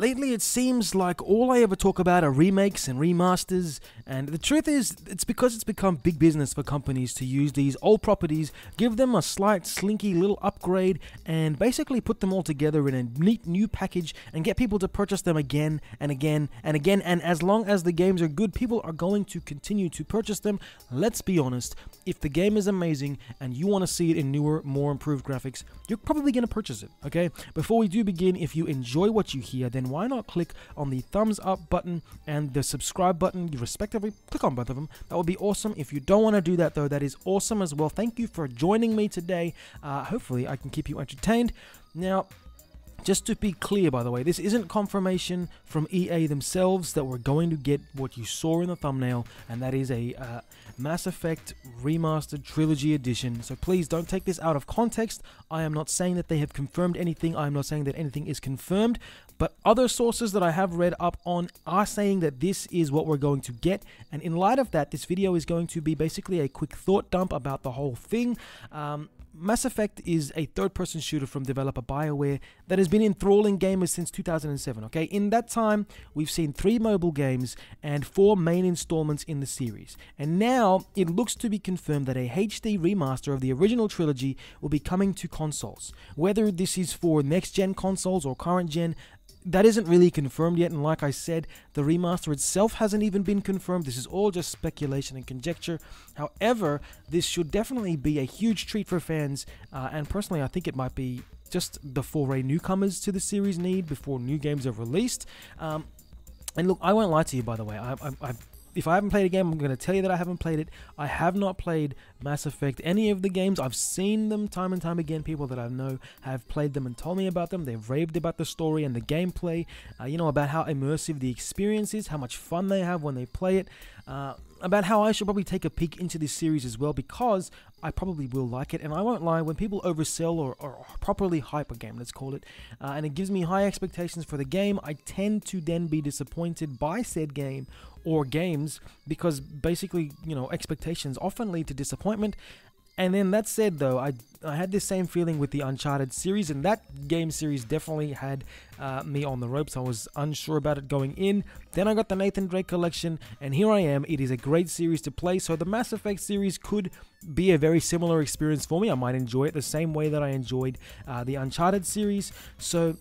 Lately, it seems like all I ever talk about are remakes and remasters, and the truth is, it's because it's become big business for companies to use these old properties, give them a slight, slinky little upgrade, and basically put them all together in a neat new package and get people to purchase them again and again and again. And as long as the games are good, people are going to continue to purchase them. Let's be honest, if the game is amazing and you want to see it in newer, more improved graphics, you're probably going to purchase it, okay? Before we do begin, if you enjoy what you hear, then why not click on the thumbs up button and the subscribe button, respectively. Click on both of them. That would be awesome. If you don't want to do that, though, that is awesome as well. Thank you for joining me today. Uh, hopefully, I can keep you entertained. Now, just to be clear, by the way, this isn't confirmation from EA themselves that we're going to get what you saw in the thumbnail, and that is a uh, Mass Effect Remastered Trilogy Edition. So please don't take this out of context. I am not saying that they have confirmed anything, I am not saying that anything is confirmed, but other sources that I have read up on are saying that this is what we're going to get. And in light of that, this video is going to be basically a quick thought dump about the whole thing. Um, Mass Effect is a third person shooter from developer BioWare that has been enthralling gamers since 2007. Okay, in that time, we've seen three mobile games and four main installments in the series. And now it looks to be confirmed that a HD remaster of the original trilogy will be coming to consoles. Whether this is for next gen consoles or current gen, that isn't really confirmed yet, and like I said, the remaster itself hasn't even been confirmed. This is all just speculation and conjecture. However, this should definitely be a huge treat for fans, uh, and personally, I think it might be just the foray newcomers to the series need before new games are released. Um, and look, I won't lie to you, by the way. I, I, I if I haven't played a game, I'm going to tell you that I haven't played it. I have not played Mass Effect, any of the games. I've seen them time and time again. People that I know have played them and told me about them. They've raved about the story and the gameplay, uh, you know, about how immersive the experience is, how much fun they have when they play it. Uh, about how I should probably take a peek into this series as well because I probably will like it. And I won't lie, when people oversell or, or properly hype a game, let's call it, uh, and it gives me high expectations for the game, I tend to then be disappointed by said game or games because basically, you know, expectations often lead to disappointment. And then that said, though, I I had this same feeling with the Uncharted series, and that game series definitely had uh, me on the ropes. I was unsure about it going in. Then I got the Nathan Drake collection, and here I am. It is a great series to play. So the Mass Effect series could be a very similar experience for me. I might enjoy it the same way that I enjoyed uh, the Uncharted series. So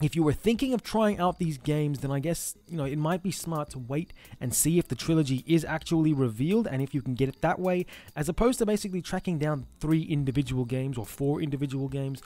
if you were thinking of trying out these games, then I guess, you know, it might be smart to wait and see if the trilogy is actually revealed and if you can get it that way, as opposed to basically tracking down three individual games or four individual games.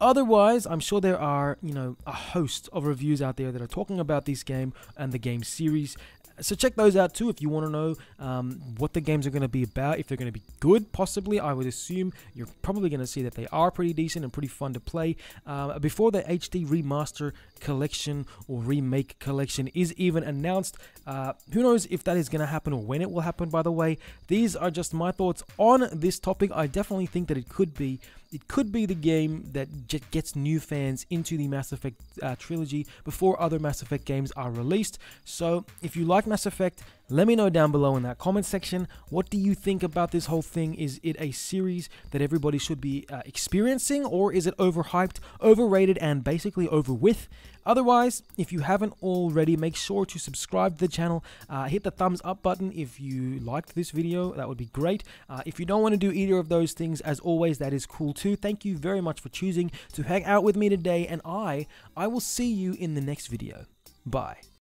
Otherwise, I'm sure there are, you know, a host of reviews out there that are talking about this game and the game series so check those out too if you want to know um, what the games are going to be about. If they're going to be good, possibly, I would assume you're probably going to see that they are pretty decent and pretty fun to play. Uh, before the HD remaster collection or remake collection is even announced, uh, who knows if that is going to happen or when it will happen. By the way, these are just my thoughts on this topic. I definitely think that it could be it could be the game that gets new fans into the Mass Effect uh, trilogy before other Mass Effect games are released. So, if you like Mass Effect, let me know down below in that comment section. What do you think about this whole thing? Is it a series that everybody should be uh, experiencing, or is it overhyped, overrated, and basically over with? Otherwise, if you haven't already, make sure to subscribe to the channel. Uh, hit the thumbs up button if you liked this video. That would be great. Uh, if you don't want to do either of those things, as always, that is cool too. Thank you very much for choosing to hang out with me today, and I, I will see you in the next video. Bye.